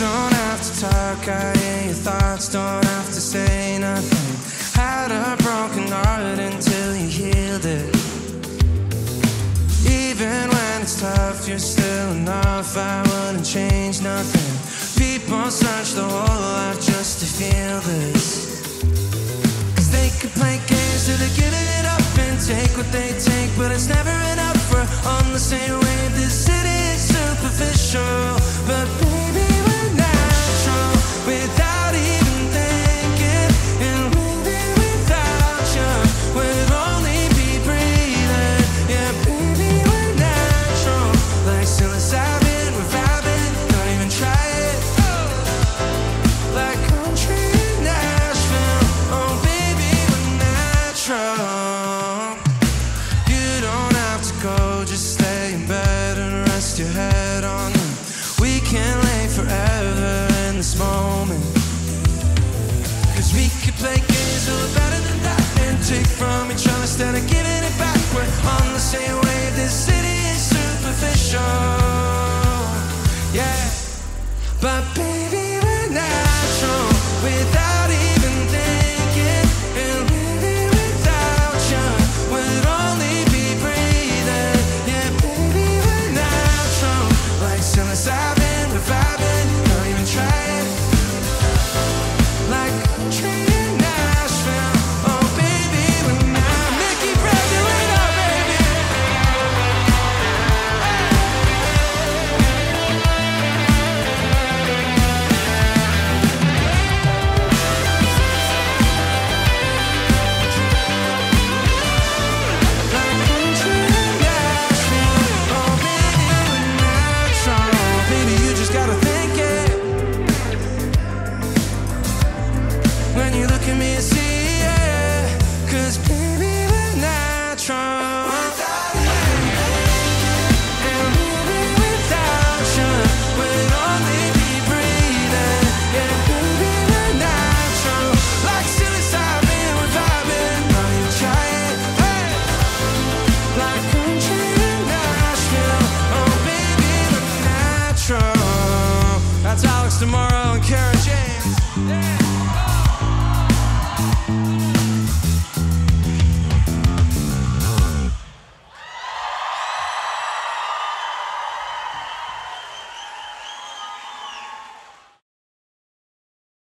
dark, I hear your thoughts, don't have to say nothing. Had a broken heart until you healed it. Even when it's tough, you're still enough. I wouldn't change nothing. People search the whole life just to feel this. Cause they could play games till they're giving it up and take what they take, but it's never enough. We're on the same play games who are better than that and take from each other instead of giving it back. We're on the same wave. This city is superficial. Yeah, but. me see, yeah. Cause